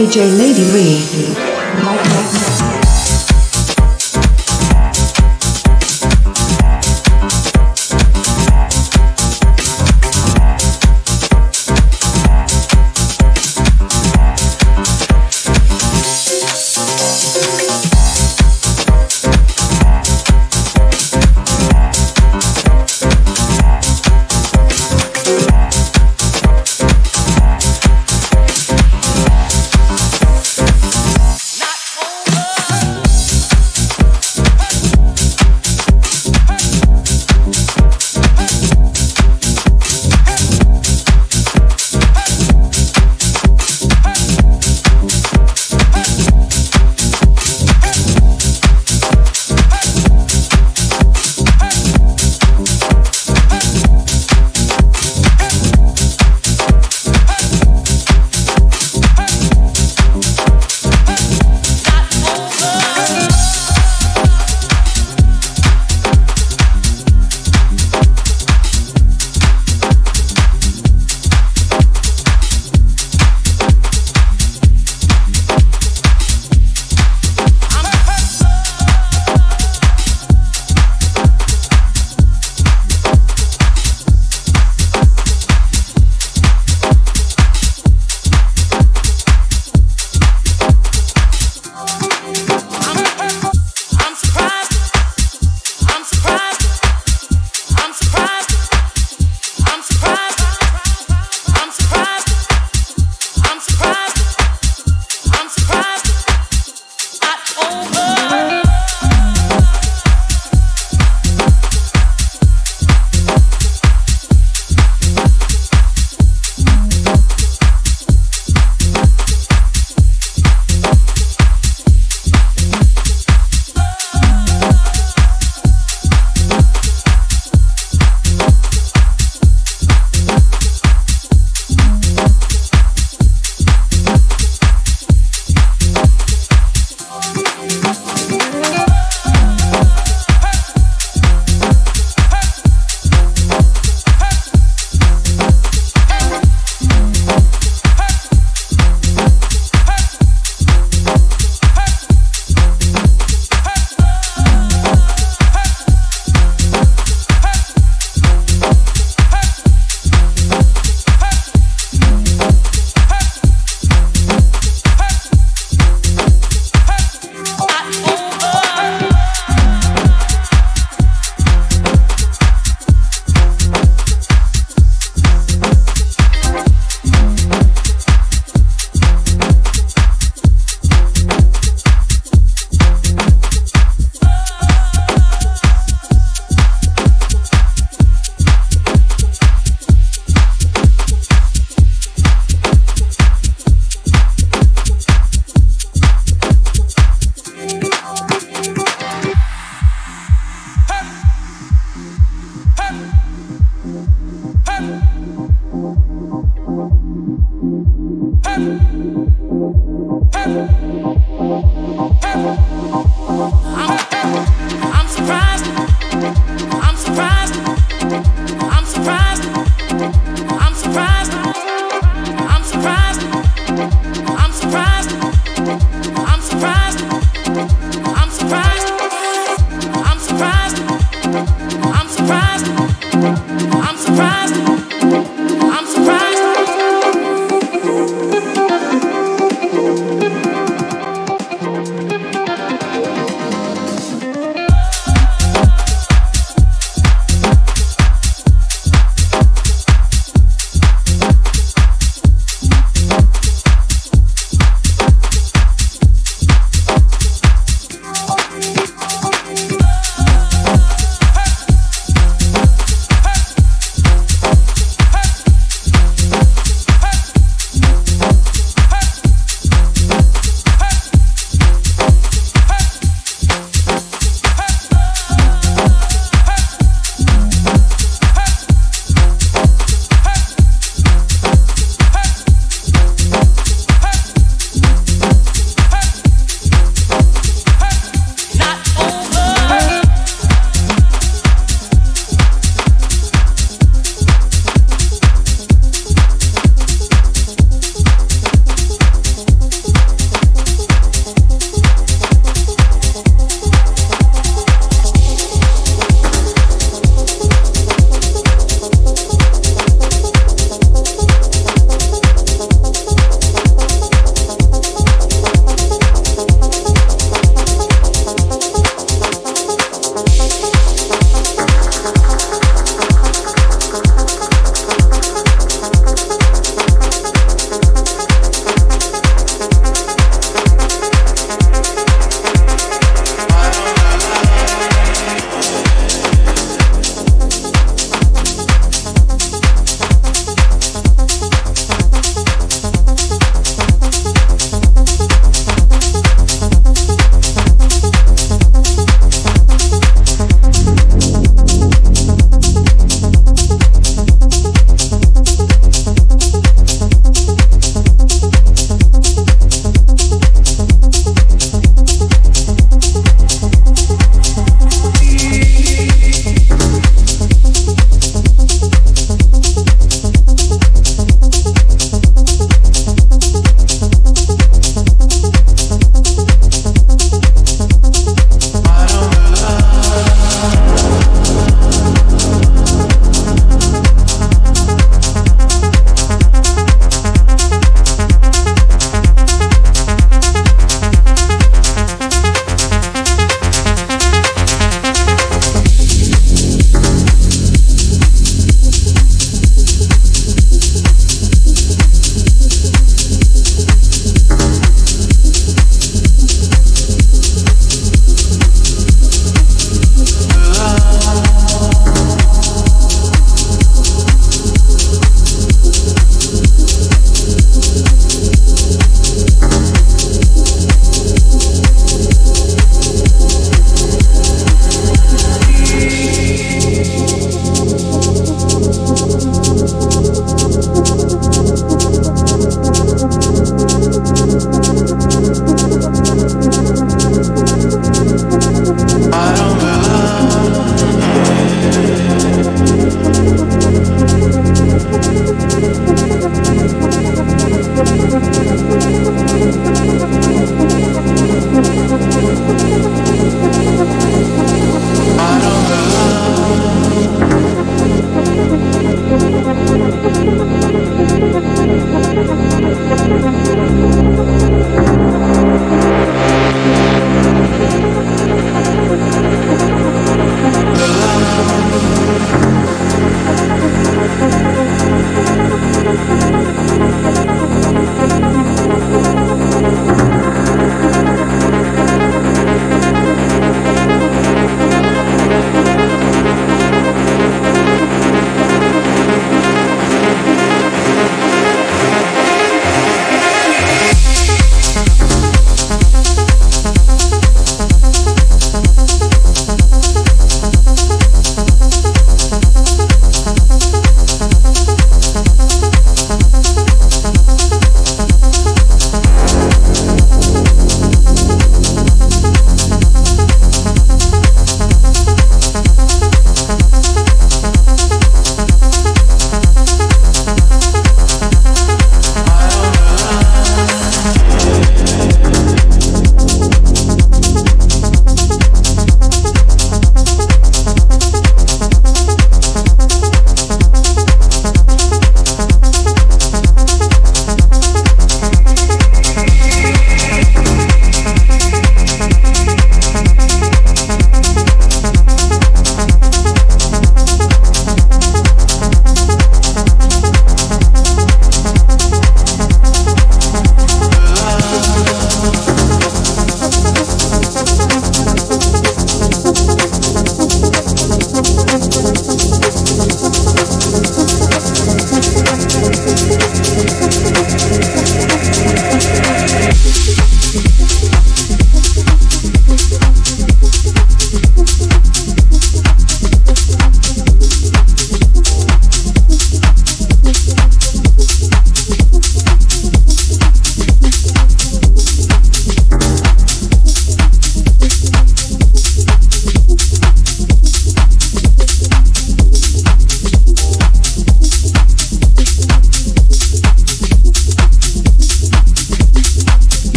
DJ Lady Ree.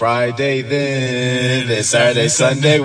Friday then, it's Saturday, Sunday.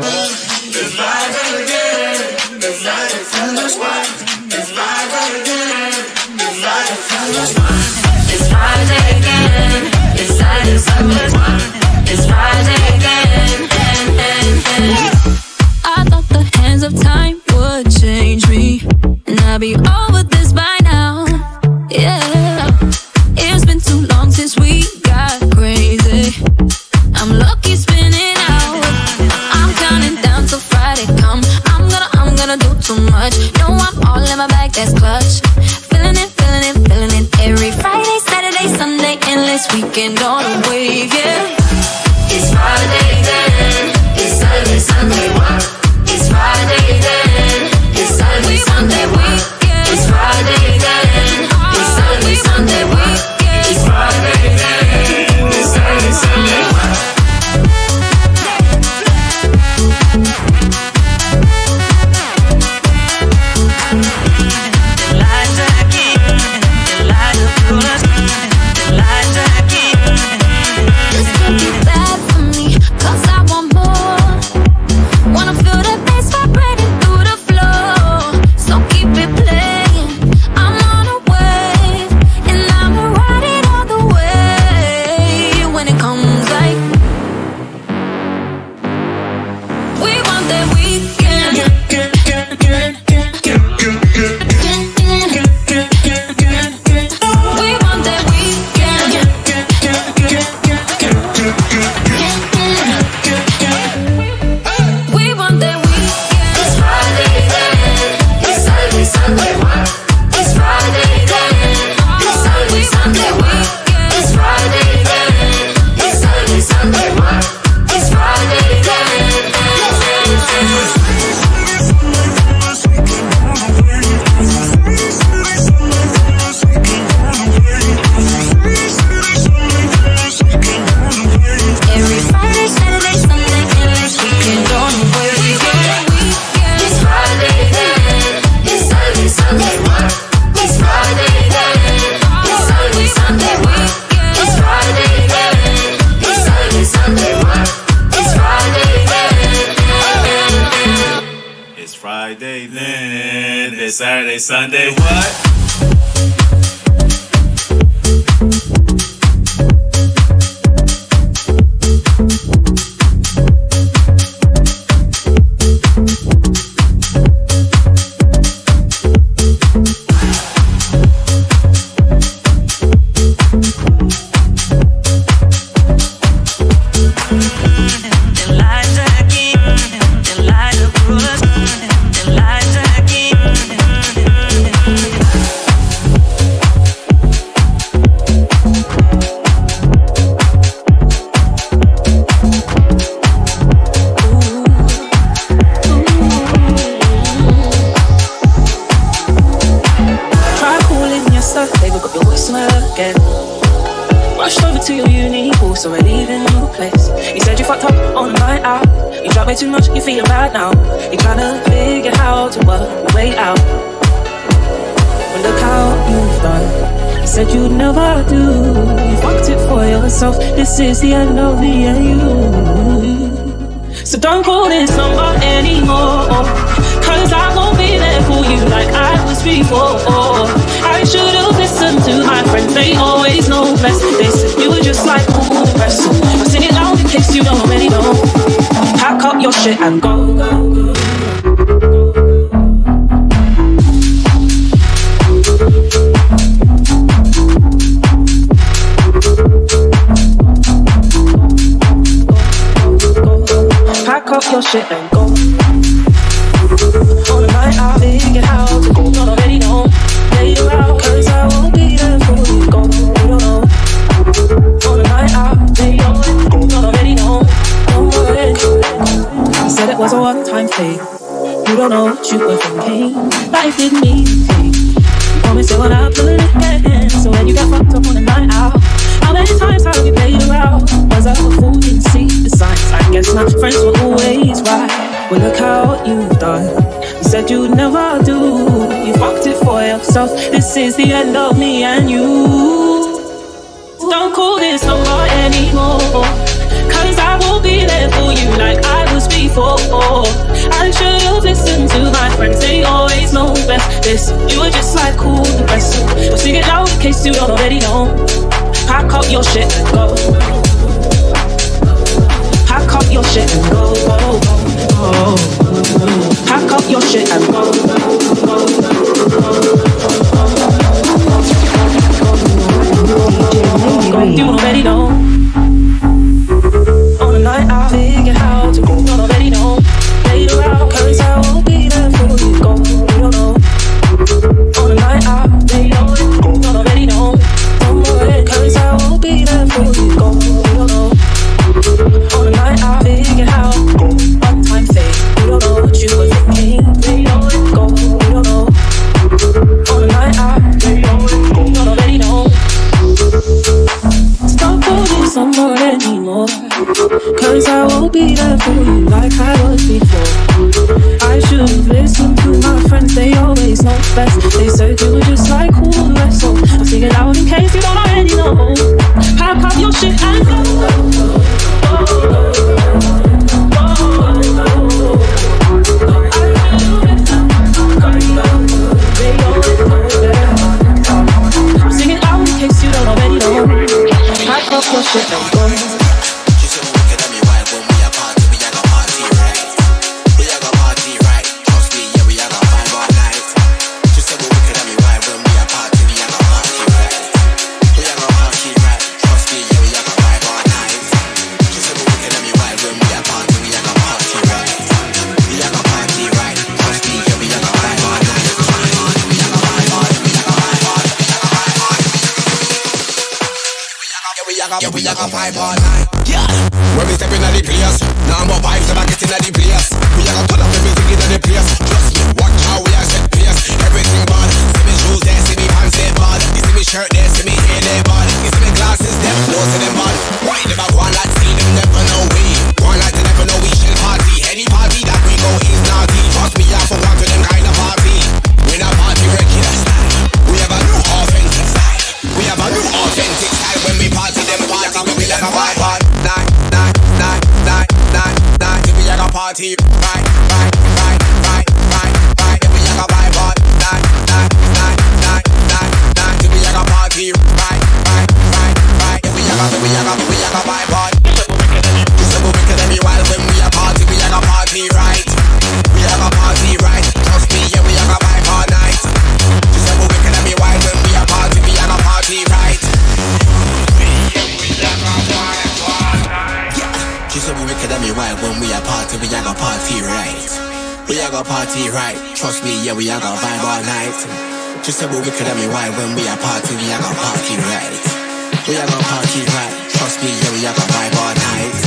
we are gonna vibe all night.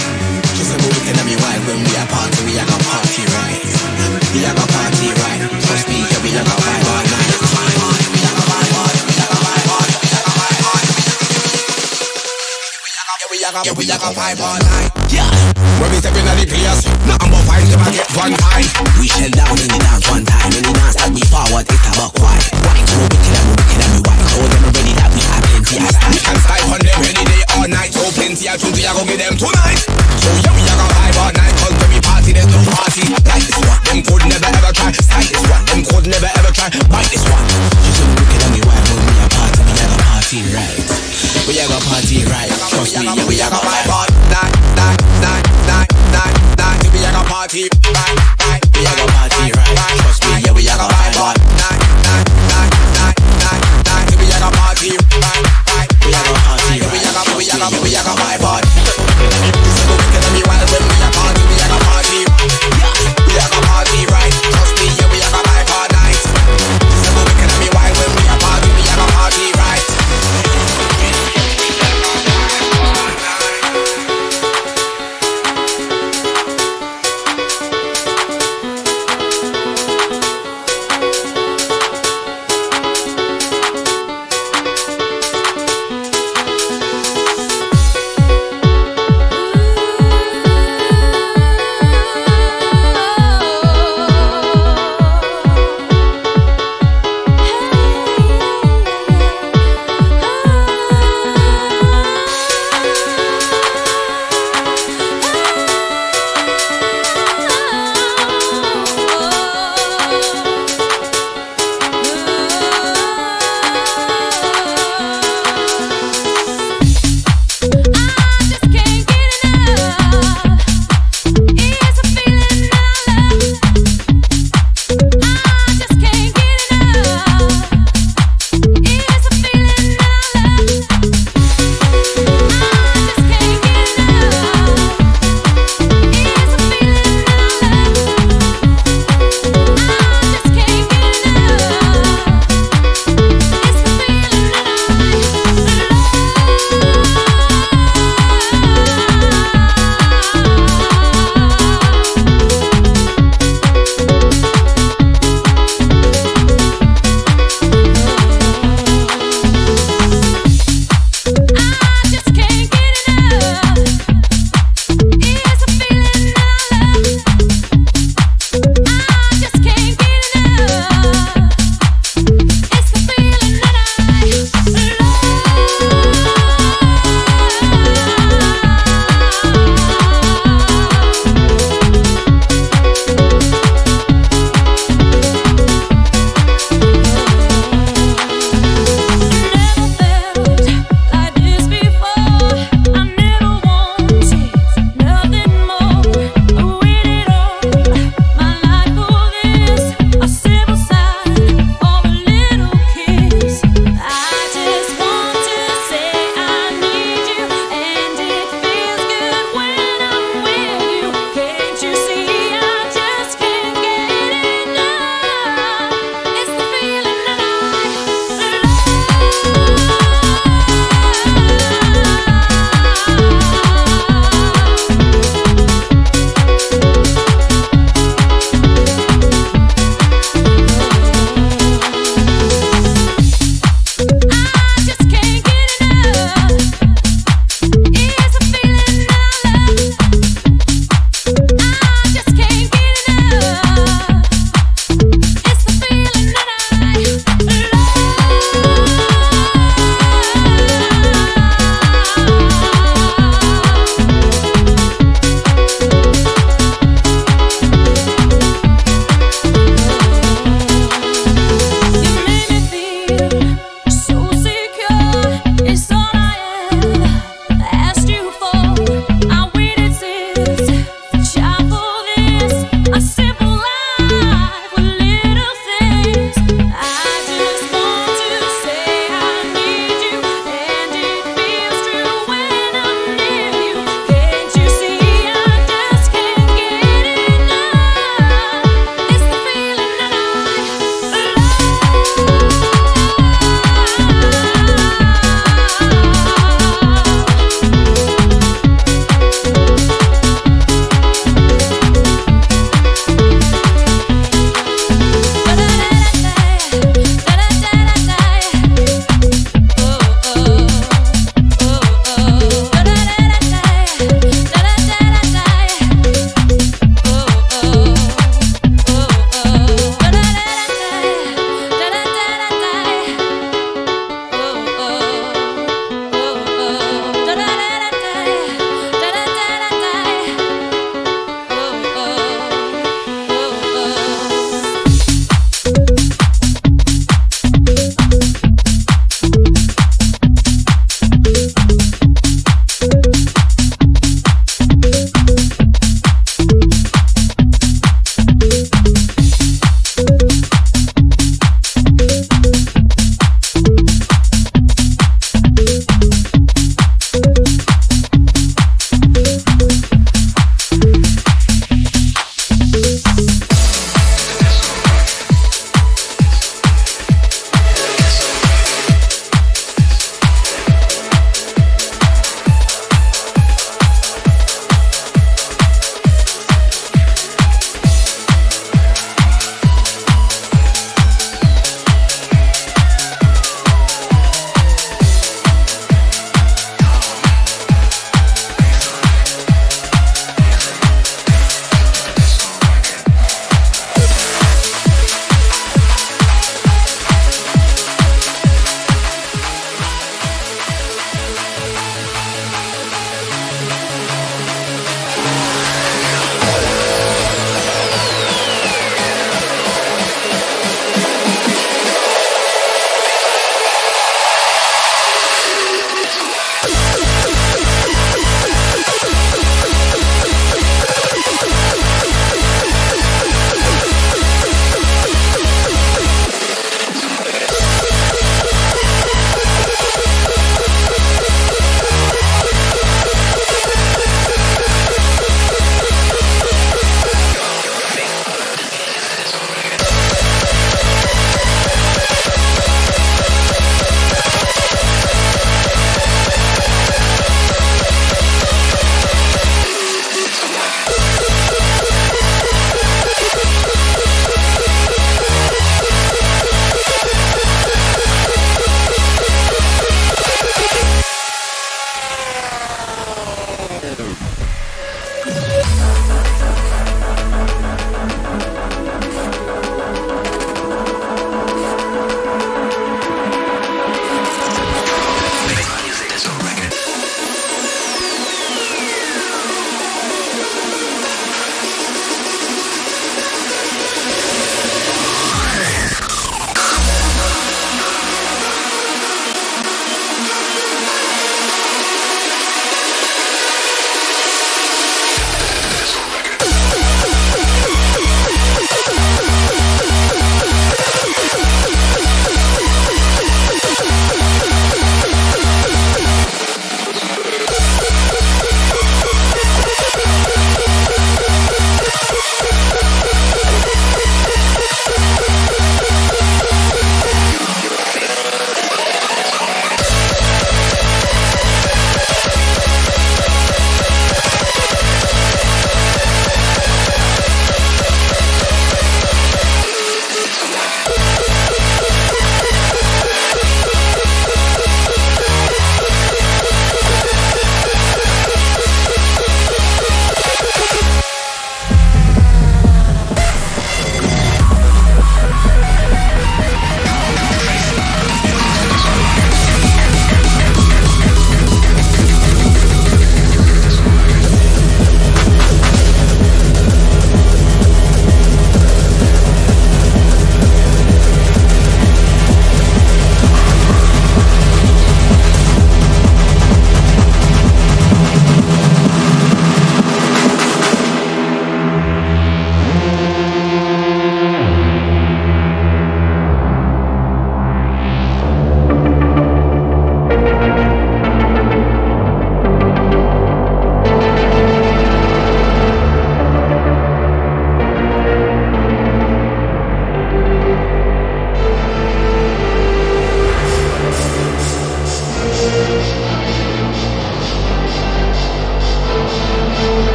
She said, well, we can have me right when we a party, we are gonna party right. We a gonna party right. Trust me, yeah, we are gonna vibe all night. Yeah, we are gonna vibe all night. Yeah. When we step in the place, nothing but vibes never get one time. We shell down in the dance one time, in the dance that we forward, it's about quiet. Why through we kill plenty of stash Can snipe on them any day or night So plenty of drinks we are gonna give them tonight So yeah, we are gonna vibe all night Cause when we party, there's no party Like this one, them could never ever try Style this one, them could never ever try Bite this one You could look at me, why would me a party? We are gonna party right We are gonna party right Trust me, yeah, we are gonna vibe all night Night, night, night, night, We are gonna party right, right We are gonna party right Trust me, yeah, we are gonna vibe all night, night yaga party, right, right. We yaga party, we yaga, we yaga, we yaga vibe. This is the weekend and we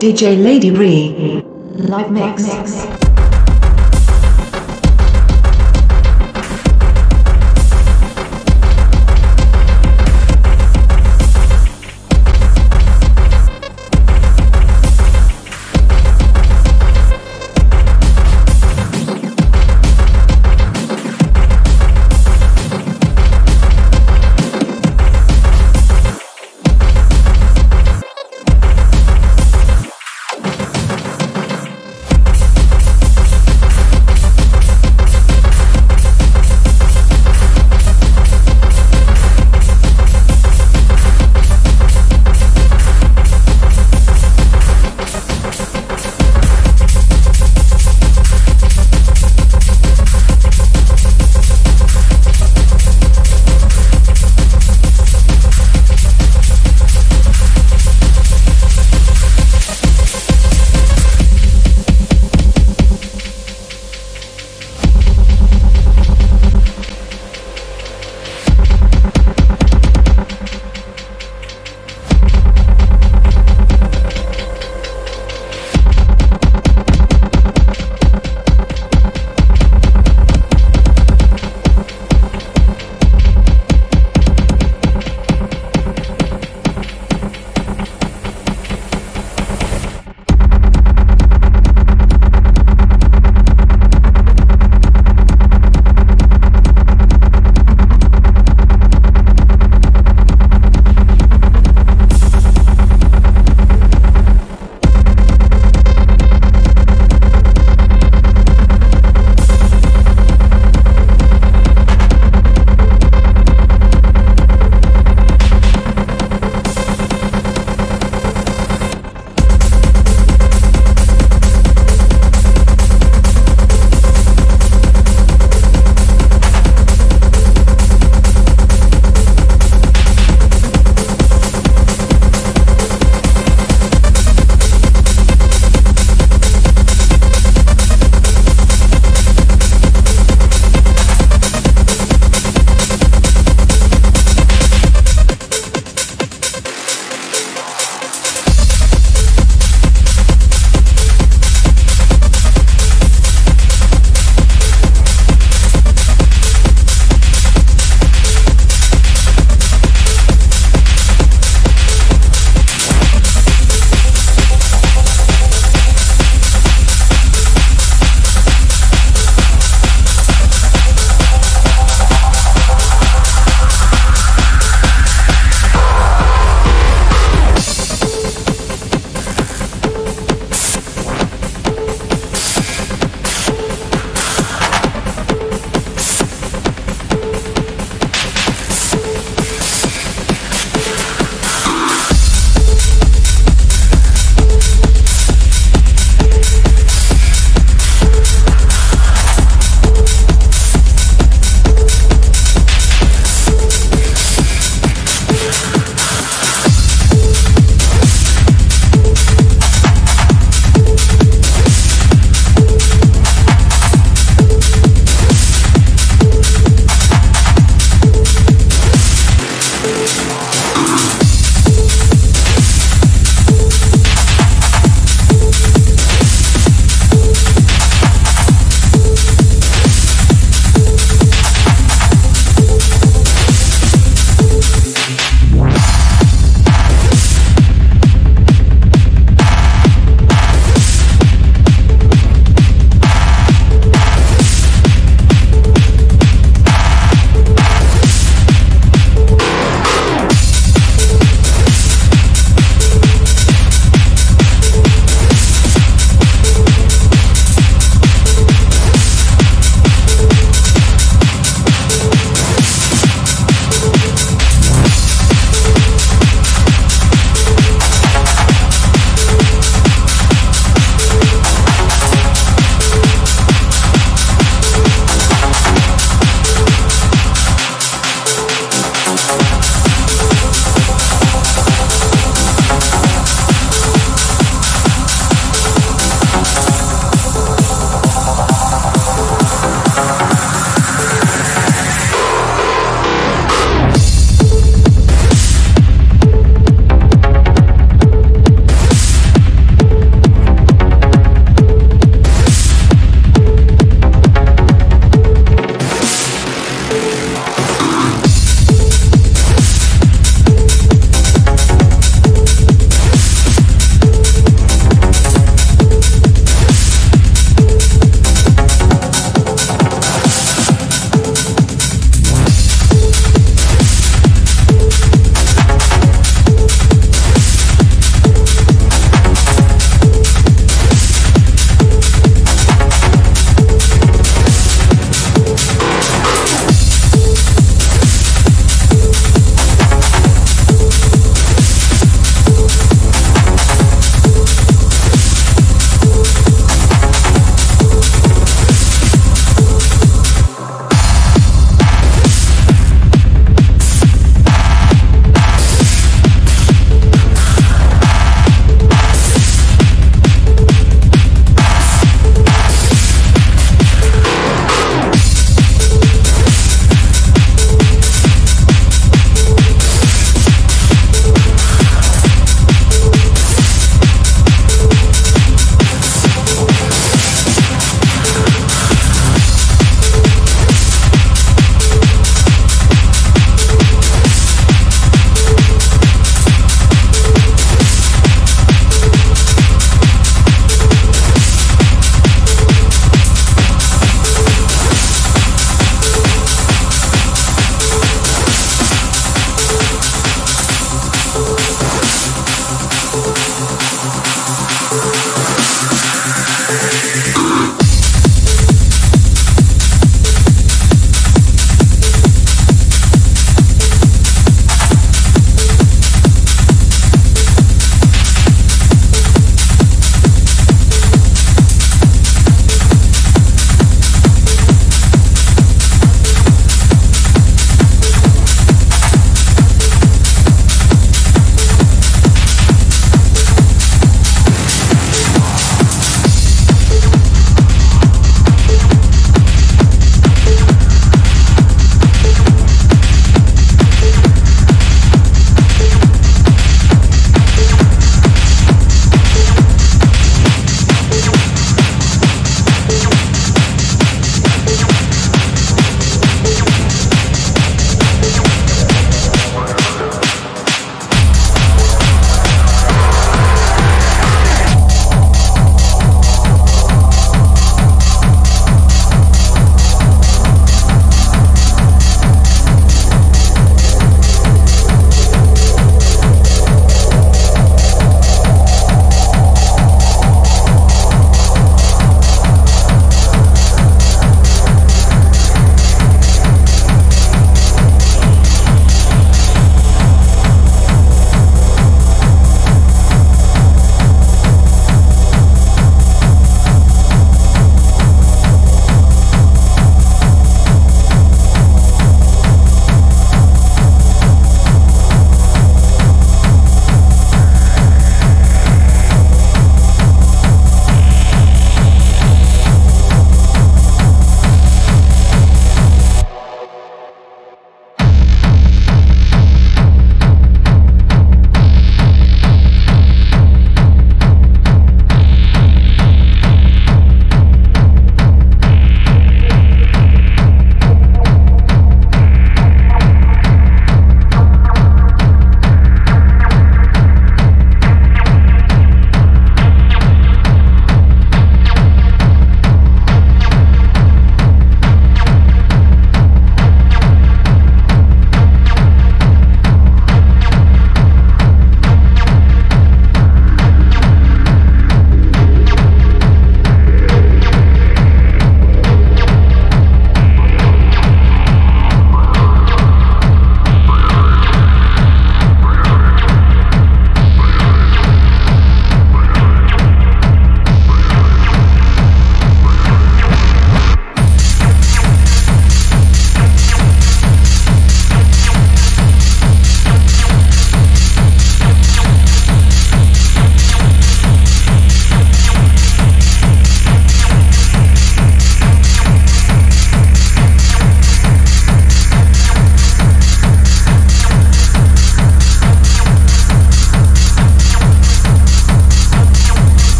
DJ Lady Ree. Live mix.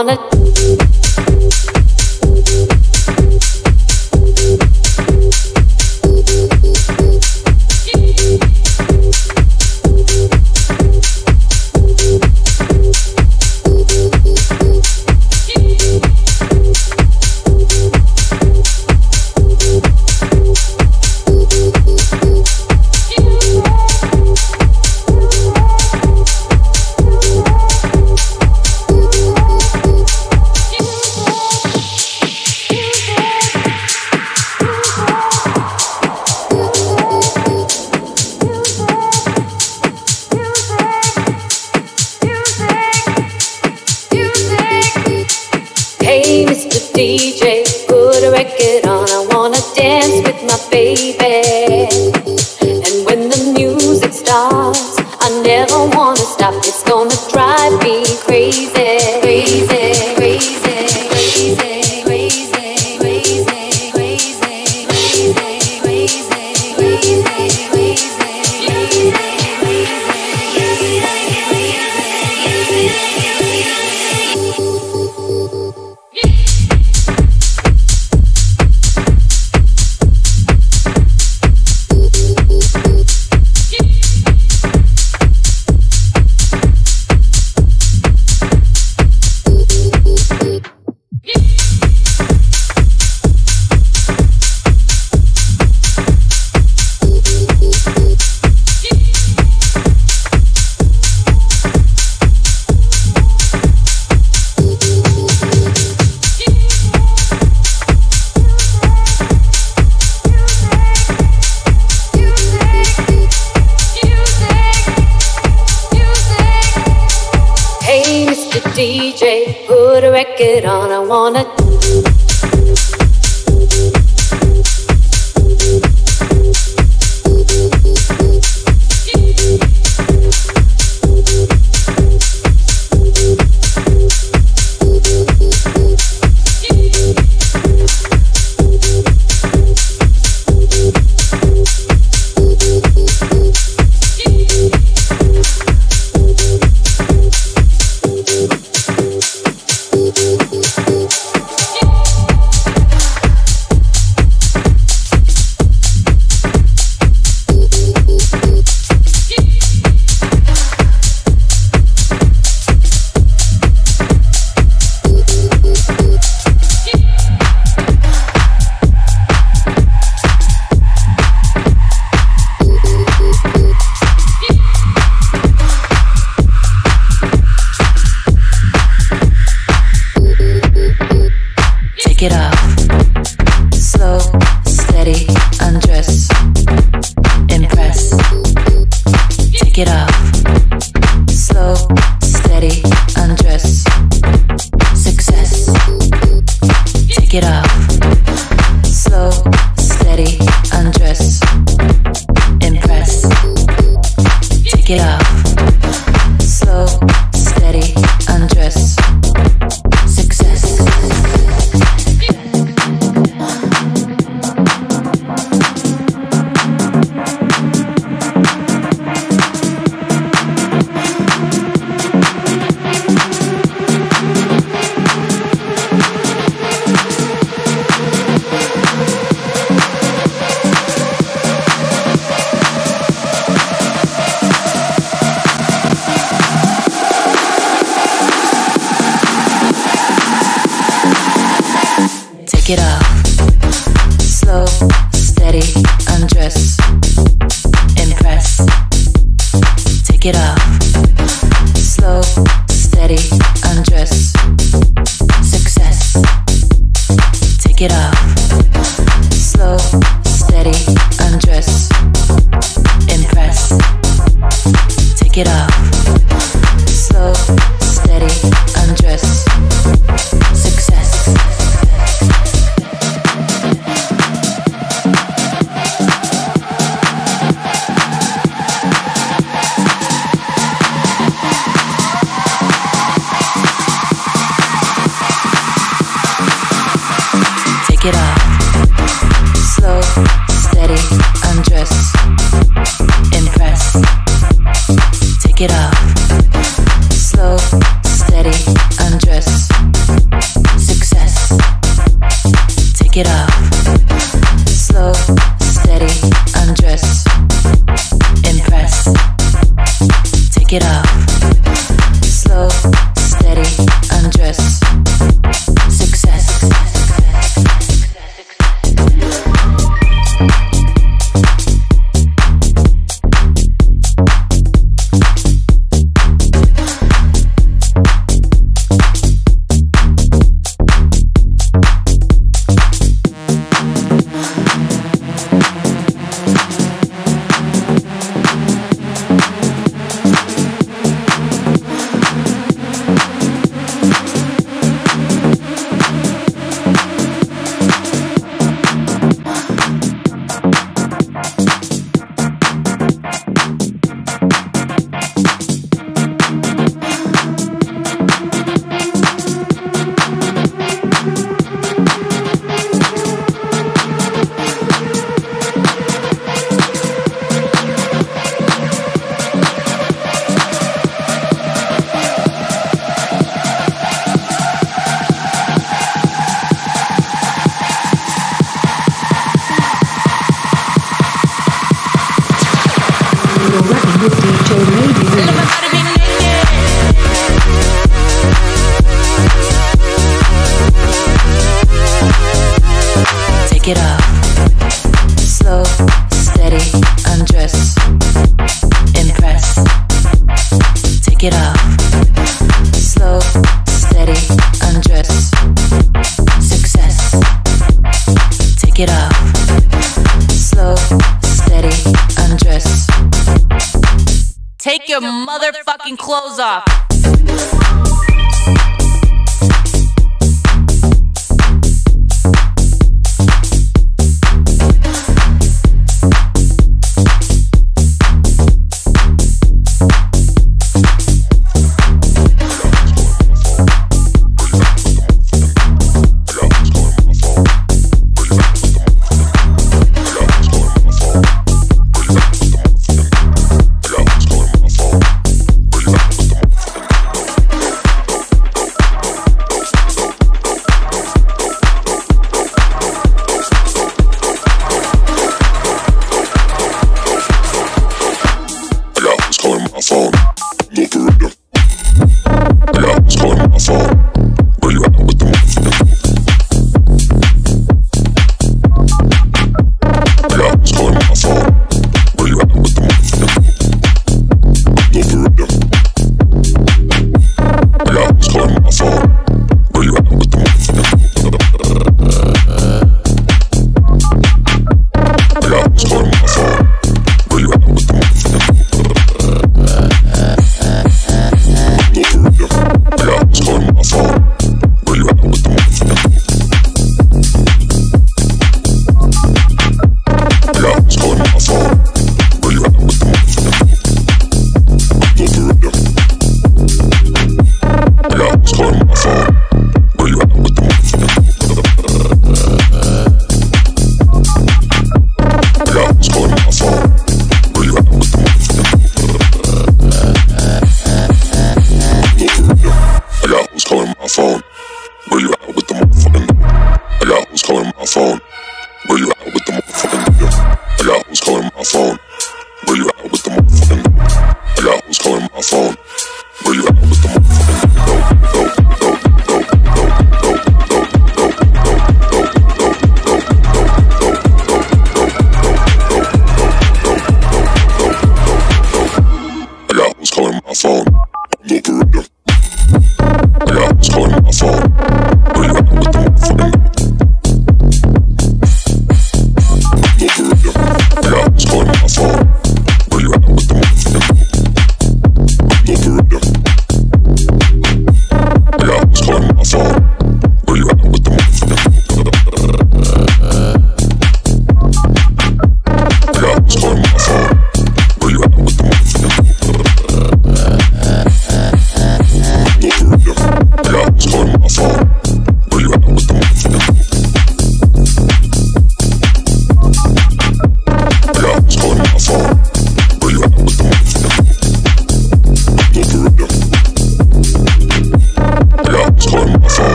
Wanna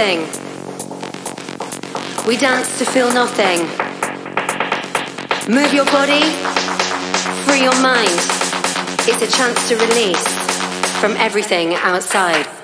nothing. We dance to feel nothing. Move your body, free your mind. It's a chance to release from everything outside.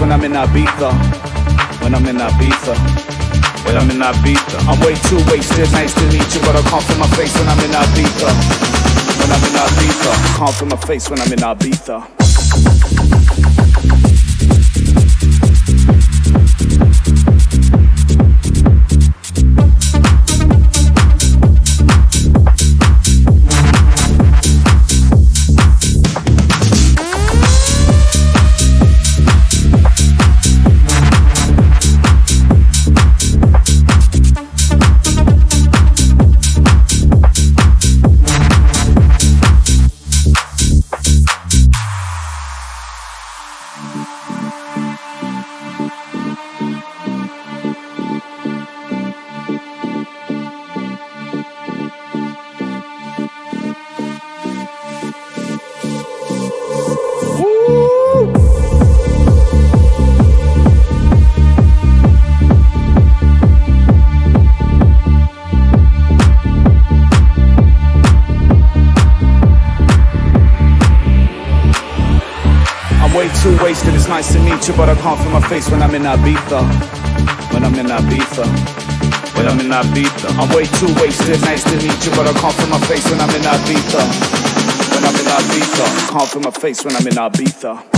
when I'm in Ibiza. I'm in Ibiza, when I'm in Ibiza. When I'm in Ibiza. I'm way too wasted, nice to meet you But I can't feel my face when I'm in Ibiza. When I'm in Ibiza. Can't feel my face when I'm in Ibiza.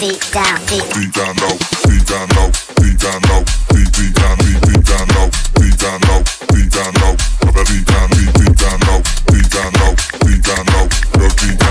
deep down, deep, deep down low, deep down low, deep down low, deep, deep down, deep, deep down low, deep down low, deep down low, deep down, deep, deep down low, deep down low, deep down low, deep down low, deep down.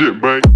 shit, man.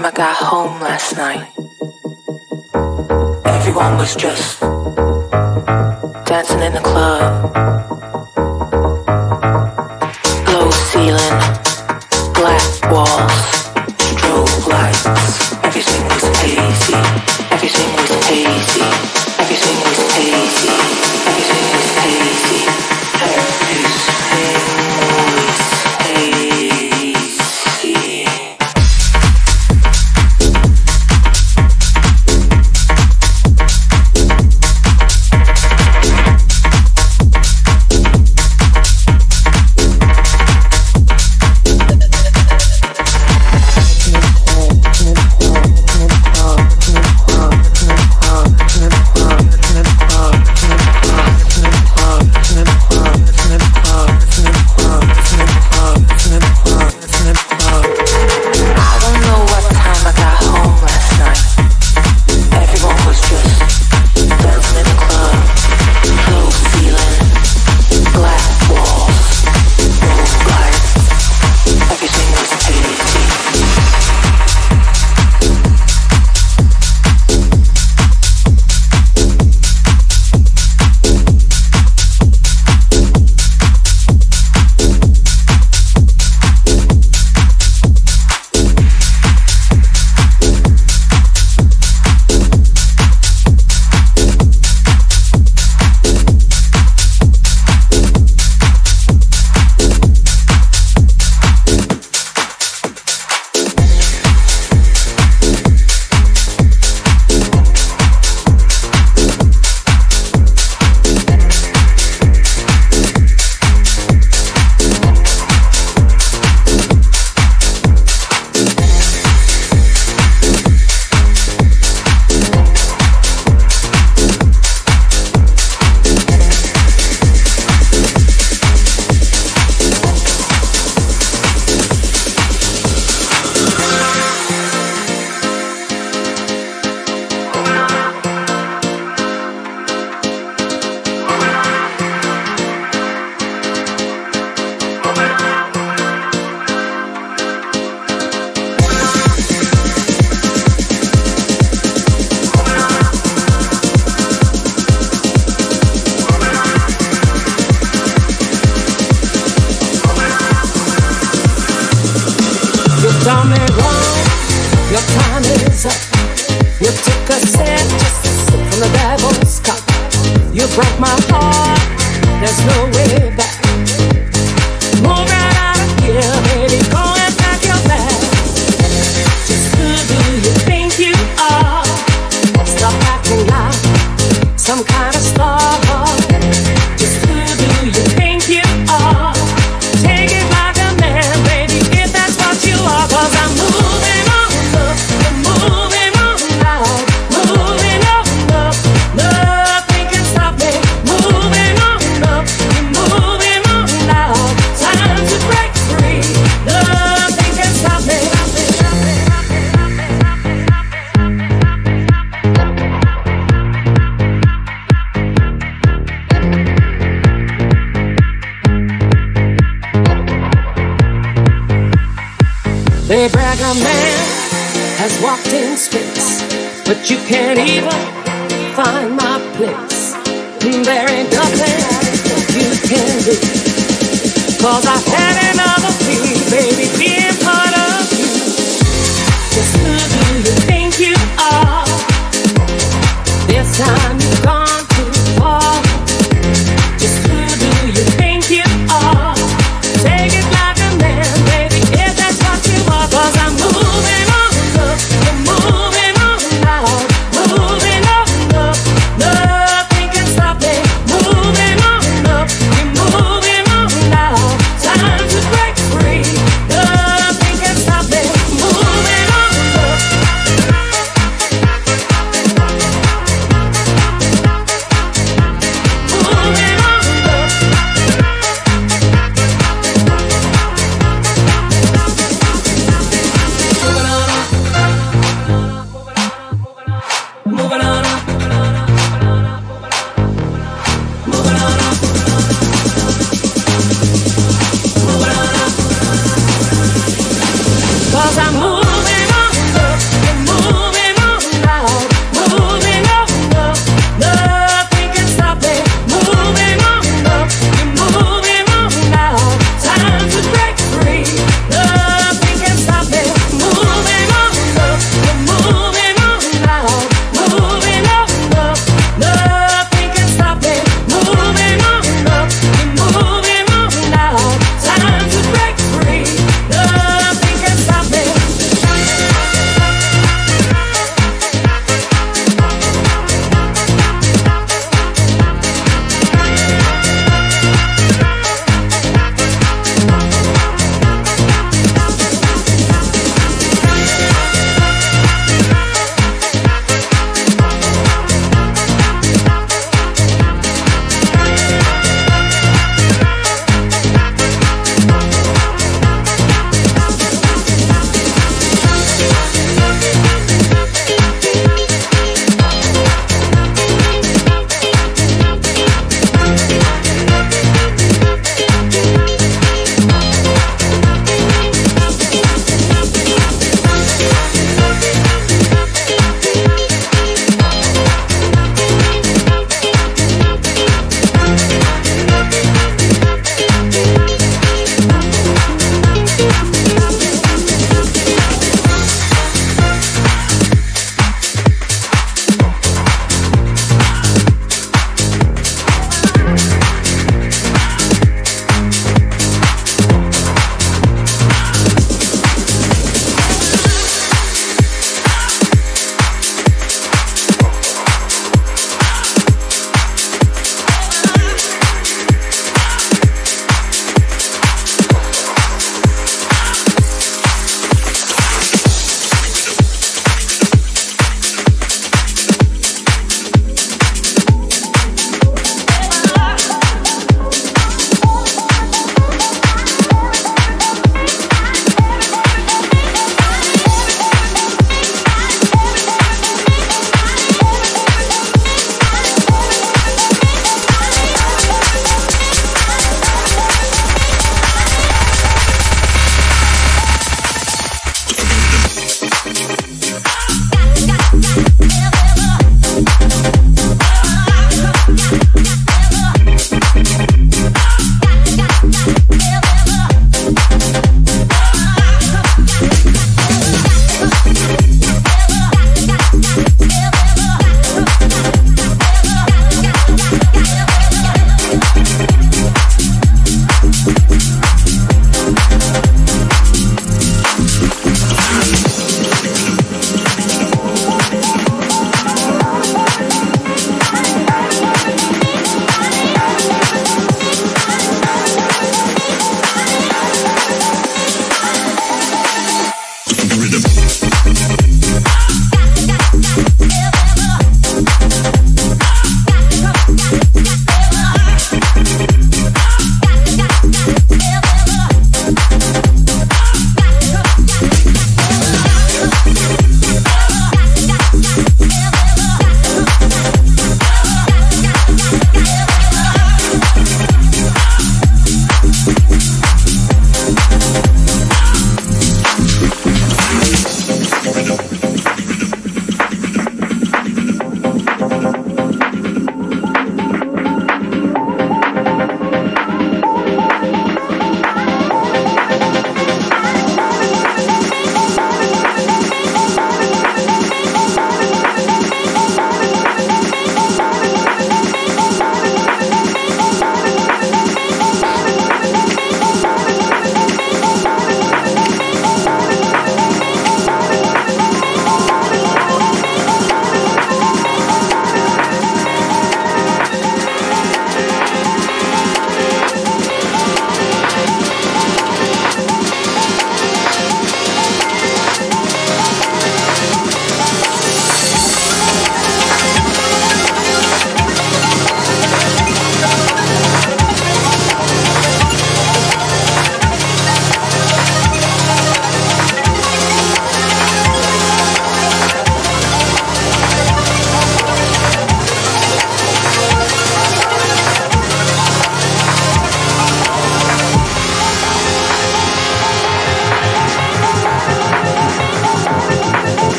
time I got home last night, everyone was just dancing in the club. Brag a man has walked in space, but you can't even find my place. There ain't nothing you can do. Cause I've had enough of baby, being part of you. Just who do you think you are? This time